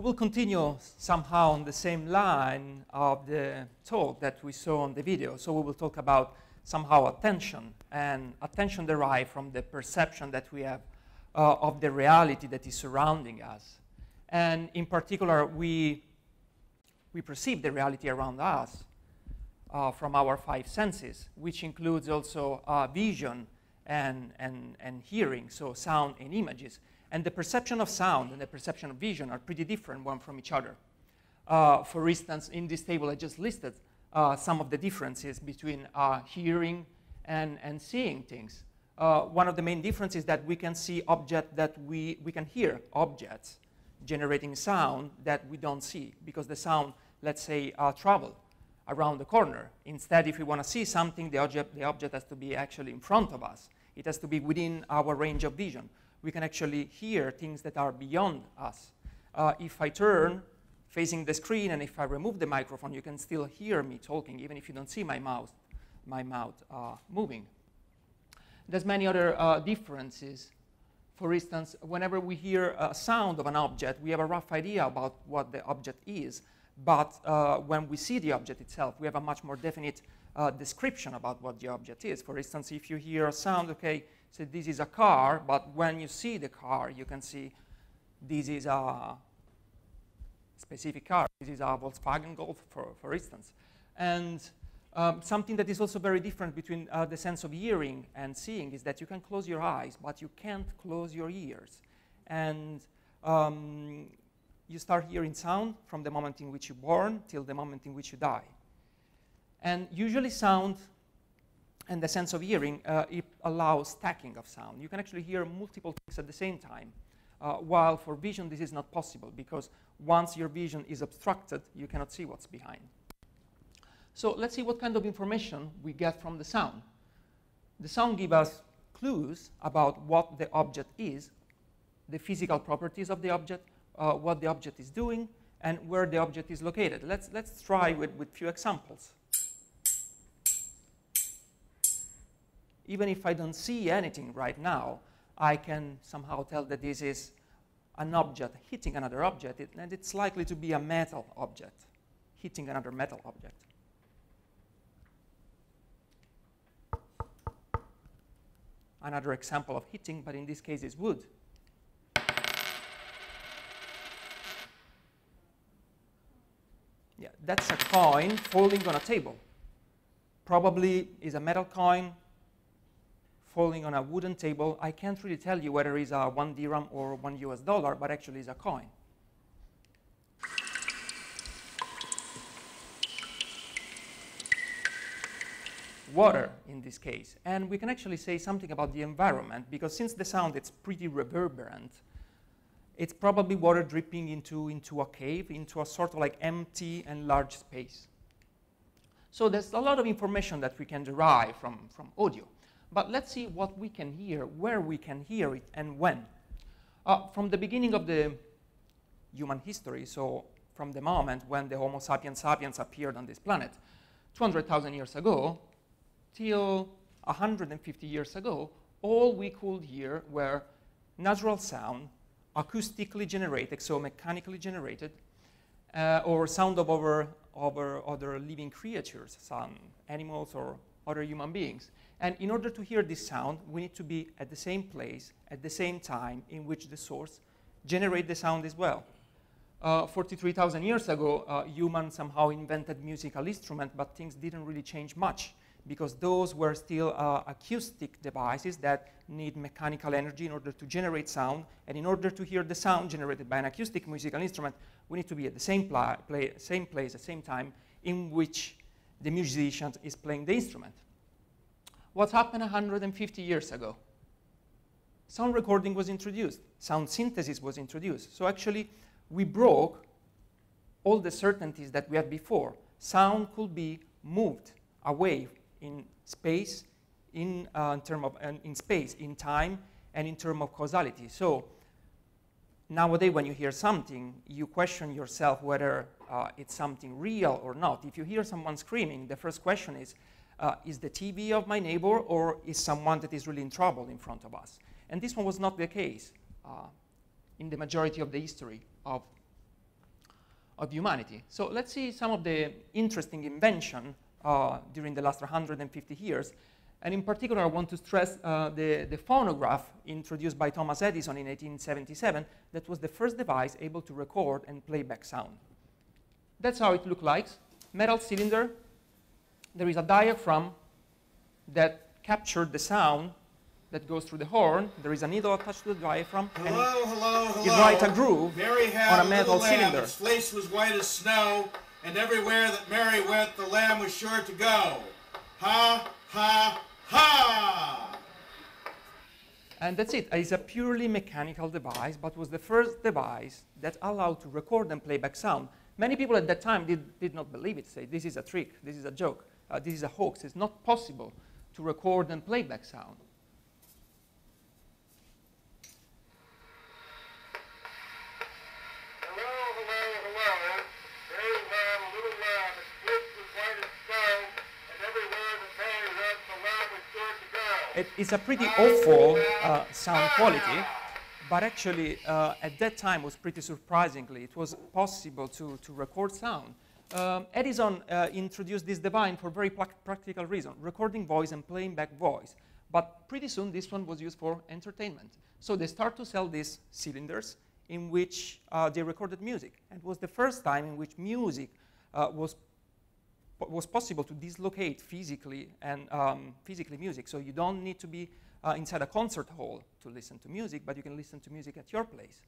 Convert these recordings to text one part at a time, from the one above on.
we will continue somehow on the same line of the talk that we saw on the video. So we will talk about somehow attention, and attention derived from the perception that we have uh, of the reality that is surrounding us. And in particular, we, we perceive the reality around us uh, from our five senses, which includes also uh, vision and, and, and hearing, so sound and images. And the perception of sound and the perception of vision are pretty different one from each other. Uh, for instance, in this table I just listed uh, some of the differences between uh, hearing and, and seeing things. Uh, one of the main differences is that we can see objects that we, we can hear objects generating sound that we don't see because the sound, let's say, uh, travel around the corner. Instead, if we want to see something, the object, the object has to be actually in front of us. It has to be within our range of vision we can actually hear things that are beyond us. Uh, if I turn facing the screen and if I remove the microphone, you can still hear me talking, even if you don't see my mouth, my mouth uh, moving. There's many other uh, differences. For instance, whenever we hear a sound of an object, we have a rough idea about what the object is. But uh, when we see the object itself, we have a much more definite uh, description about what the object is. For instance, if you hear a sound, okay, so this is a car, but when you see the car, you can see this is a specific car. This is a Volkswagen Golf, for, for instance. And um, something that is also very different between uh, the sense of hearing and seeing is that you can close your eyes, but you can't close your ears. And um, you start hearing sound from the moment in which you're born till the moment in which you die. And usually sound and the sense of hearing, uh, it allows stacking of sound. You can actually hear multiple things at the same time. Uh, while for vision, this is not possible because once your vision is obstructed, you cannot see what's behind. So let's see what kind of information we get from the sound. The sound gives us clues about what the object is, the physical properties of the object, uh, what the object is doing, and where the object is located. Let's, let's try with, with few examples. Even if I don't see anything right now, I can somehow tell that this is an object hitting another object, and it's likely to be a metal object hitting another metal object. Another example of hitting, but in this case is wood. Yeah, that's a coin falling on a table. Probably is a metal coin falling on a wooden table, I can't really tell you whether it's a one dirham or one US dollar, but actually it's a coin. Water in this case. And we can actually say something about the environment because since the sound is pretty reverberant, it's probably water dripping into, into a cave, into a sort of like empty and large space. So there's a lot of information that we can derive from, from audio. But let's see what we can hear, where we can hear it, and when. Uh, from the beginning of the human history, so from the moment when the Homo sapiens sapiens appeared on this planet, 200,000 years ago, till 150 years ago, all we could hear were natural sound, acoustically generated, so mechanically generated, uh, or sound of other, other living creatures, some animals or other human beings. And in order to hear this sound, we need to be at the same place at the same time in which the source generate the sound as well. Uh, 43,000 years ago, uh, humans somehow invented musical instruments, but things didn't really change much because those were still uh, acoustic devices that need mechanical energy in order to generate sound. And in order to hear the sound generated by an acoustic musical instrument, we need to be at the same, pla same place at the same time in which the musician is playing the instrument. What happened 150 years ago? Sound recording was introduced. Sound synthesis was introduced. So actually, we broke all the certainties that we had before. Sound could be moved away in space, in, uh, in term of uh, in space, in time, and in terms of causality. So nowadays, when you hear something, you question yourself whether uh, it's something real or not. If you hear someone screaming, the first question is, uh, is the TV of my neighbor or is someone that is really in trouble in front of us? And this one was not the case uh, in the majority of the history of of humanity. So let's see some of the interesting invention uh, during the last 150 years. And in particular, I want to stress uh, the, the phonograph introduced by Thomas Edison in 1877 that was the first device able to record and play back sound. That's how it looked like. Metal cylinder. There is a diaphragm that captured the sound that goes through the horn. There is a needle attached to the diaphragm. Hello, hello, hello. You write a groove on a metal cylinder. Its fleece was white as snow, and everywhere that Mary went, the lamb was sure to go. Ha, ha, ha! And that's it. It's a purely mechanical device, but was the first device that allowed to record and play back sound. Many people at that time did, did not believe it, say, this is a trick, this is a joke, uh, this is a hoax. It's not possible to record and play back sound. It is a pretty awful uh, sound quality, but actually uh, at that time was pretty surprisingly. It was possible to, to record sound. Um, Edison uh, introduced this device for very practical reason, recording voice and playing back voice. But pretty soon this one was used for entertainment. So they start to sell these cylinders in which uh, they recorded music. And it was the first time in which music uh, was was possible to dislocate physically and um, physically music. So you don't need to be uh, inside a concert hall to listen to music, but you can listen to music at your place.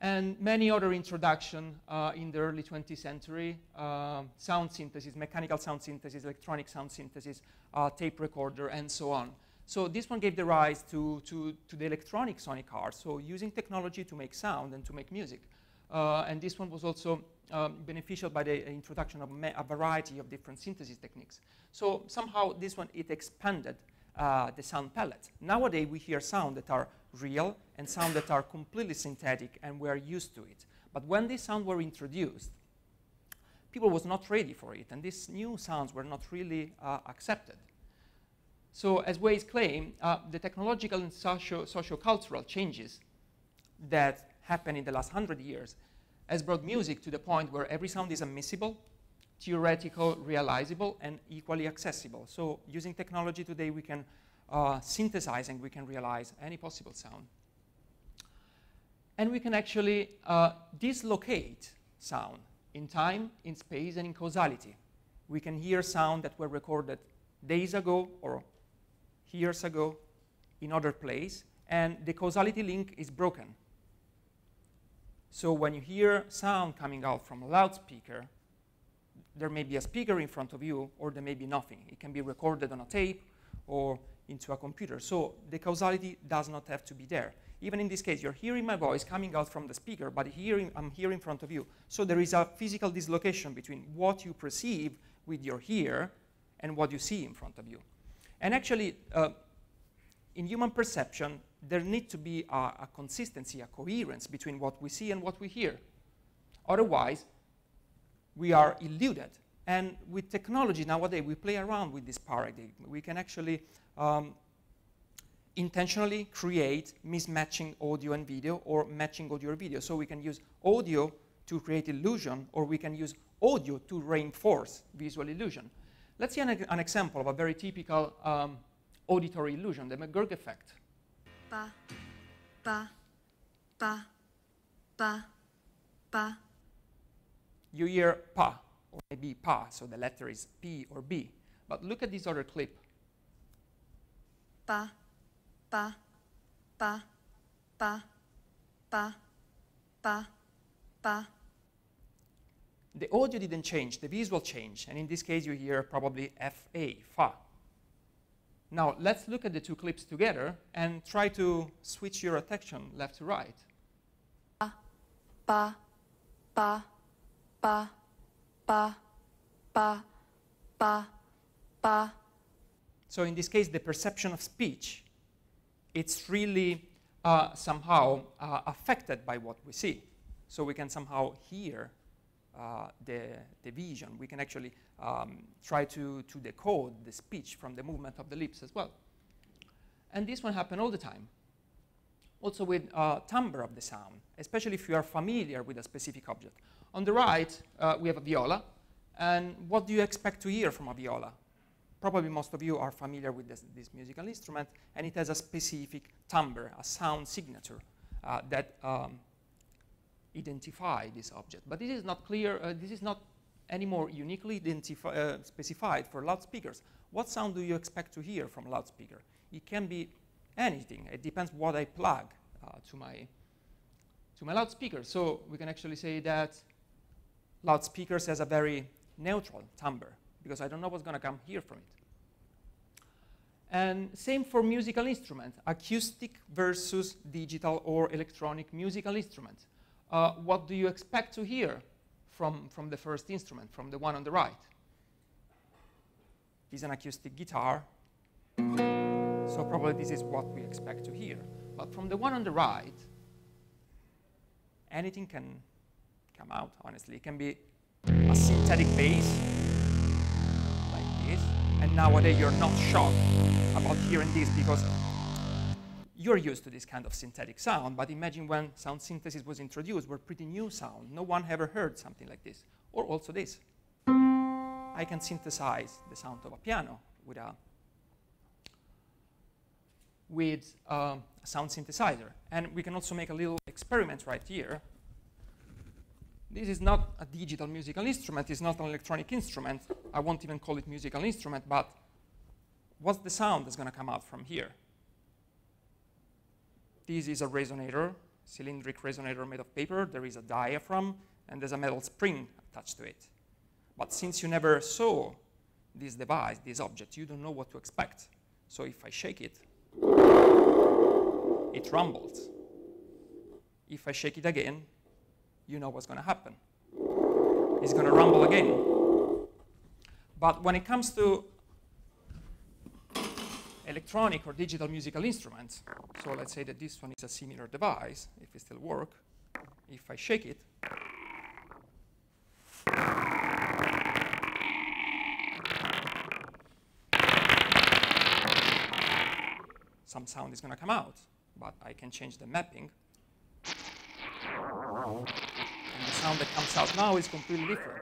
And many other introduction uh, in the early 20th century, um, sound synthesis, mechanical sound synthesis, electronic sound synthesis, uh, tape recorder, and so on. So this one gave the rise to, to, to the electronic sonic art, so using technology to make sound and to make music. Uh, and this one was also um, beneficial by the introduction of a variety of different synthesis techniques. So somehow this one, it expanded uh, the sound palette. Nowadays we hear sound that are real and sound that are completely synthetic and we are used to it. But when these sounds were introduced, people was not ready for it and these new sounds were not really uh, accepted. So as Ways claim, uh, the technological and socio- socio-cultural changes that happened in the last hundred years has brought music to the point where every sound is admissible, theoretical, realizable, and equally accessible. So using technology today, we can uh, synthesize and we can realize any possible sound. And we can actually uh, dislocate sound in time, in space, and in causality. We can hear sound that were recorded days ago or years ago in other place, and the causality link is broken. So when you hear sound coming out from a loudspeaker, there may be a speaker in front of you, or there may be nothing. It can be recorded on a tape or into a computer. So the causality does not have to be there. Even in this case, you're hearing my voice coming out from the speaker, but hearing, I'm here in front of you. So there is a physical dislocation between what you perceive with your ear and what you see in front of you. And actually, uh, in human perception, there needs to be a, a consistency, a coherence between what we see and what we hear. Otherwise, we are eluded. And with technology nowadays, we play around with this paradigm. We can actually um, intentionally create mismatching audio and video or matching audio or video. So we can use audio to create illusion, or we can use audio to reinforce visual illusion. Let's see an, an example of a very typical um, auditory illusion, the McGurk effect. ba ba ba ba ba You hear pa, or maybe pa, so the letter is P or B. But look at this other clip. Pa, pa, pa, pa, pa, pa, pa. The audio didn't change, the visual changed, and in this case you hear probably F-A, fa. Now let's look at the two clips together and try to switch your attention left to right. Pa, pa, ba ba ba ba ba ba So in this case, the perception of speech, it's really uh, somehow uh, affected by what we see. So we can somehow hear uh, the, the vision. We can actually um, try to, to decode the speech from the movement of the lips as well. And this one happen all the time. Also with uh, timbre of the sound, especially if you are familiar with a specific object. On the right, uh, we have a viola. And what do you expect to hear from a viola? Probably most of you are familiar with this, this musical instrument, and it has a specific timbre, a sound signature uh, that um, identify this object. But this is not clear, uh, this is not anymore uniquely uh, specified for loudspeakers. What sound do you expect to hear from a loudspeaker? It can be anything. It depends what I plug uh, to, my, to my loudspeaker. So we can actually say that loudspeakers has a very neutral timbre because I don't know what's going to come here from it. And same for musical instrument, acoustic versus digital or electronic musical instrument. Uh, what do you expect to hear from, from the first instrument, from the one on the right? Is an acoustic guitar. So probably this is what we expect to hear. But from the one on the right, anything can come out, honestly. It can be a synthetic bass, like this. And nowadays you're not shocked about hearing this because you're used to this kind of synthetic sound, but imagine when sound synthesis was introduced, were pretty new sound. No one ever heard something like this. Or also this. I can synthesize the sound of a piano with a with um, a sound synthesizer. And we can also make a little experiment right here. This is not a digital musical instrument, it's not an electronic instrument. I won't even call it musical instrument, but what's the sound that's going to come out from here? This is a resonator, cylindric resonator made of paper. There is a diaphragm, and there's a metal spring attached to it. But since you never saw this device, this object, you don't know what to expect. So if I shake it, it rumbles. If I shake it again, you know what's going to happen. It's going to rumble again. But when it comes to electronic or digital musical instruments. So let's say that this one is a similar device, if it still works. If I shake it, some sound is going to come out, but I can change the mapping. Sound that comes out now is completely different.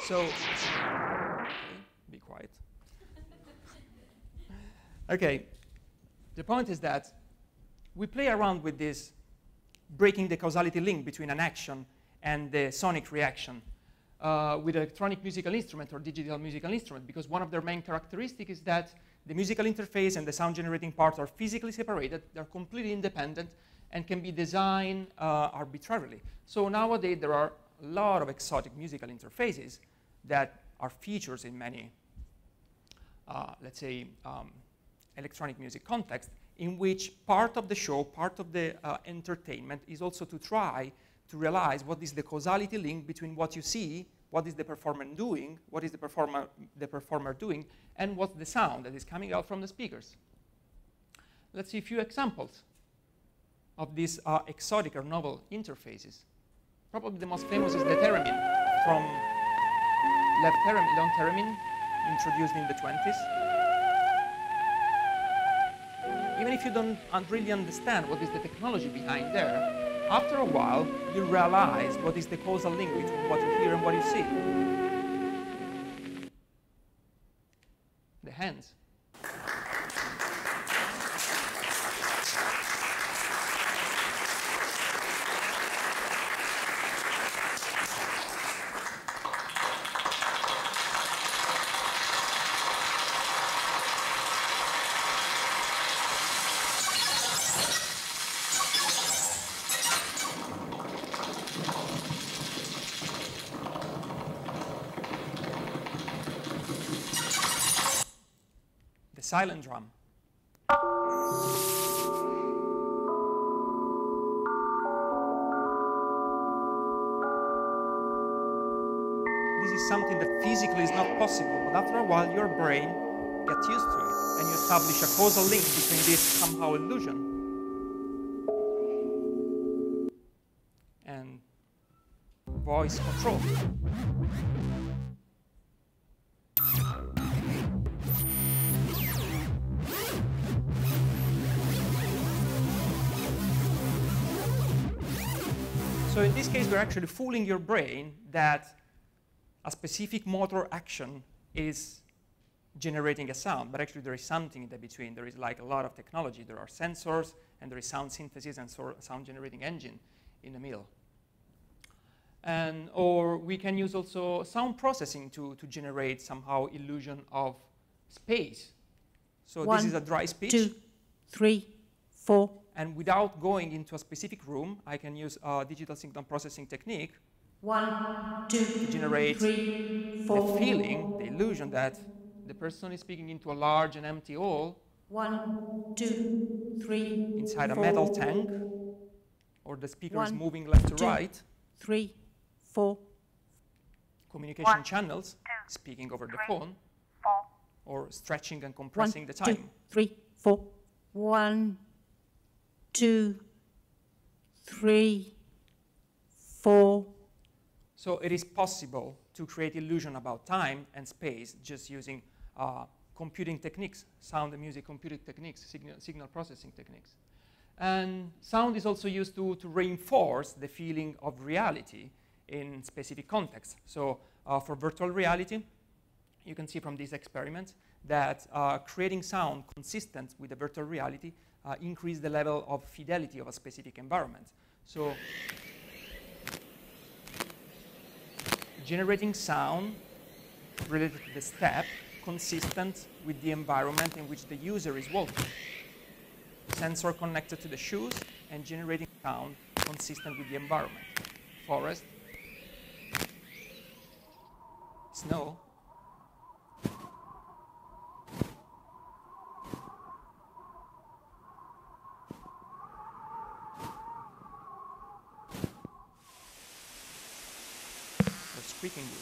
So, be quiet. Okay, the point is that we play around with this, breaking the causality link between an action and the sonic reaction uh, with electronic musical instrument or digital musical instrument, because one of their main characteristics is that the musical interface and the sound generating parts are physically separated, they're completely independent, and can be designed uh, arbitrarily. So nowadays there are a lot of exotic musical interfaces that are features in many, uh, let's say, um, electronic music context in which part of the show, part of the uh, entertainment is also to try to realize what is the causality link between what you see, what is the performer doing, what is the performer, the performer doing, and what's the sound that is coming out from the speakers. Let's see a few examples of these uh, exotic or novel interfaces. Probably the most famous is the theremin from Lev Theremin, Leon Theremin, introduced in the 20s even if you don't really understand what is the technology behind there, after a while, you realize what is the causal link between what you hear and what you see. The hands. Silent drum. This is something that physically is not possible, but after a while your brain gets used to it and you establish a causal link between this somehow illusion and voice control. This case, we're actually fooling your brain that a specific motor action is generating a sound, but actually there is something in the between. There is like a lot of technology. There are sensors, and there is sound synthesis and so sound generating engine in the middle. And, or we can use also sound processing to, to generate somehow illusion of space. So One, this is a dry speech. two, three, four, And without going into a specific room, I can use a digital signal processing technique one, two, to generate three, the feeling, the illusion that the person is speaking into a large and empty hall one, two, three, inside a metal tank, or the speaker is moving left to two, right, three, four, communication One, channels, two, speaking over the phone, four, or stretching and one, compressing the two, time. three, four, one, two, three, four, So it is possible to create illusion about time and space just using uh, computing techniques, sound and music computing techniques, signal, signal processing techniques. And sound is also used to, to reinforce the feeling of reality in specific contexts. So uh, for virtual reality, you can see from these experiments that uh, creating sound consistent with the virtual reality uh, increase the level of fidelity of a specific environment. So generating sound related to the step consistent with the environment in which the user is walking. Sensor connected to the shoes and generating sound consistent with the environment. Forest, snow, or squeaking wood.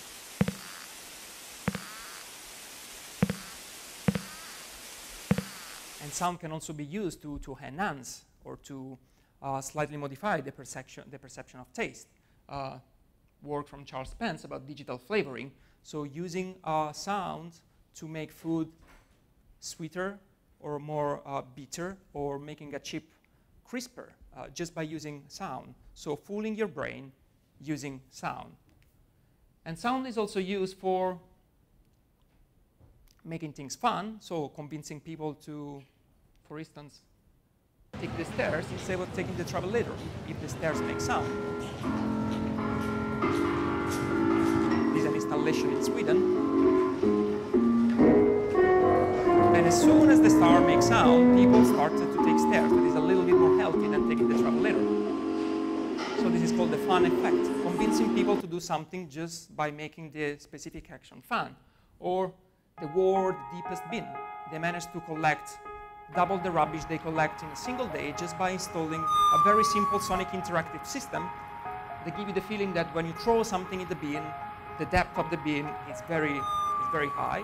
And sound can also be used to, to enhance or to uh, slightly modify the perception, the perception of taste. Uh, work from Charles Spence about digital flavoring. So using uh, sound to make food sweeter or more uh, bitter or making a chip crisper uh, just by using sound. So fooling your brain using sound. And sound is also used for making things fun, so convincing people to, for instance, take the stairs instead of taking the travelator, if the stairs make sound. This is an installation in Sweden. And as soon as the star makes sound, people started to take stairs. That is a little bit more healthy than taking the travelator. So this is called the fun effect, convincing people to do something just by making the specific action fun. Or the world deepest bin. They managed to collect double the rubbish they collect in a single day just by installing a very simple sonic interactive system that give you the feeling that when you throw something in the bin, the depth of the bin is very, is very high.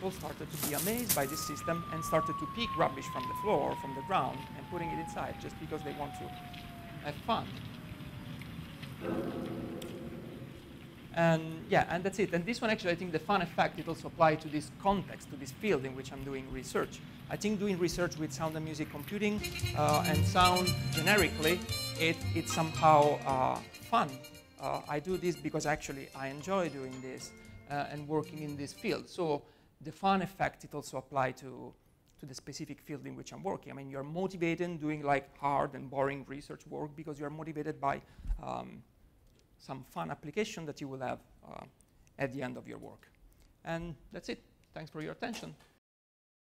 People started to be amazed by this system and started to pick rubbish from the floor, from the ground, and putting it inside just because they want to have fun. And yeah, and that's it. And this one actually, I think the fun effect, it also applies to this context, to this field in which I'm doing research. I think doing research with sound and music computing uh, and sound generically, it, it's somehow uh, fun. Uh, I do this because actually I enjoy doing this uh, and working in this field. So the fun effect, it also applies to, to the specific field in which I'm working. I mean, you're motivated doing like hard and boring research work because you're motivated by um, some fun application that you will have uh, at the end of your work. And that's it. Thanks for your attention.